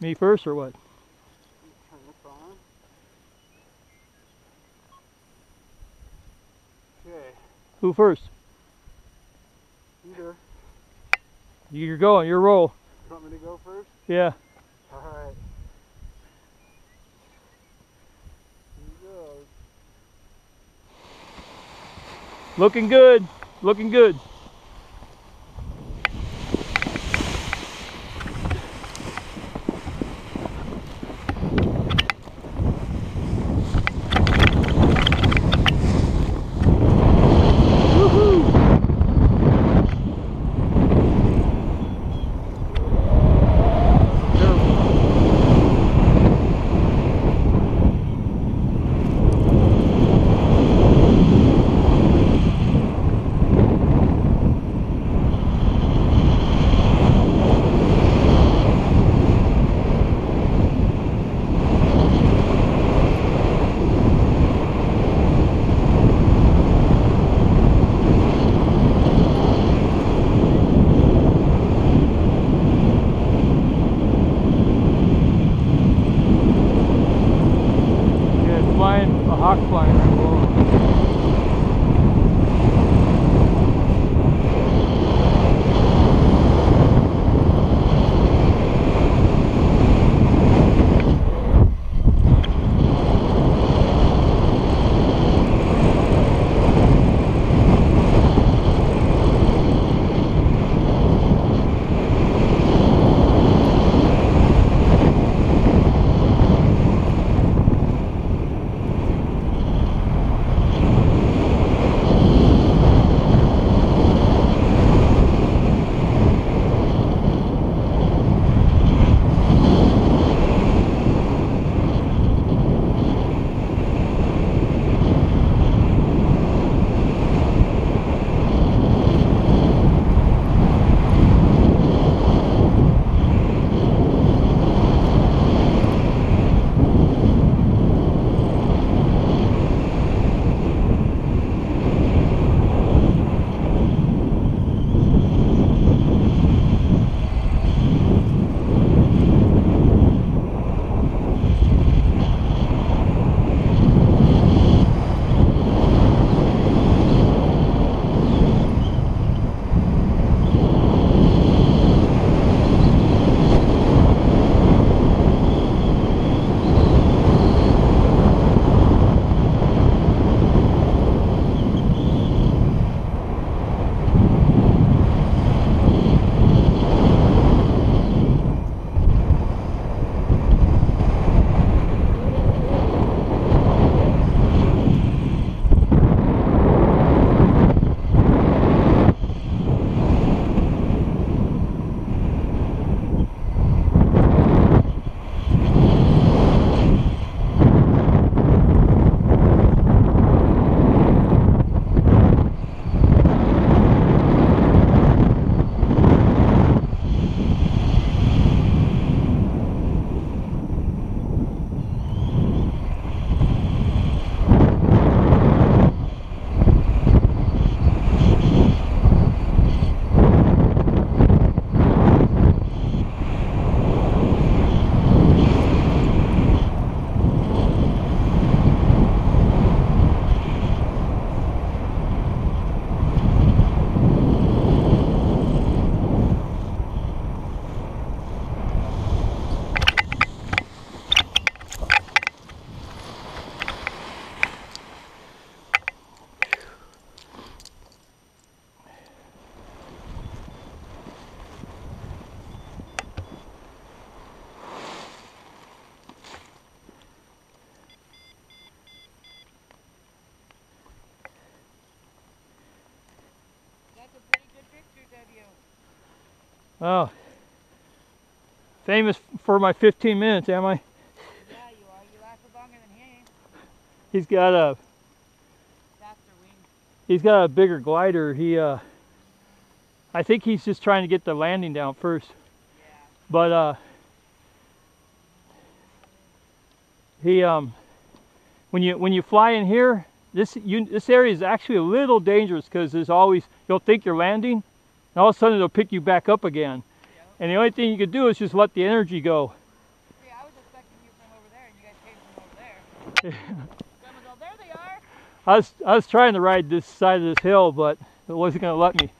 Me first or what? Turn this on. Okay, Who first? Peter, You're going, your roll. you want me to go first? Yeah. Alright. Here goes. Looking good. Looking good. Flying, Oh. Famous for my 15 minutes, am I? Yeah, you are. You lasted longer than him. He's got a he's got a bigger glider. He uh I think he's just trying to get the landing down first. Yeah. But uh he um when you when you fly in here, this you this area is actually a little dangerous because there's always you'll think you're landing, and all of a sudden it'll pick you back up again. And the only thing you could do is just let the energy go. I was expecting you from over there and you guys came from over there. There they are. I was, I was trying to ride this side of this hill, but it wasn't going to let me.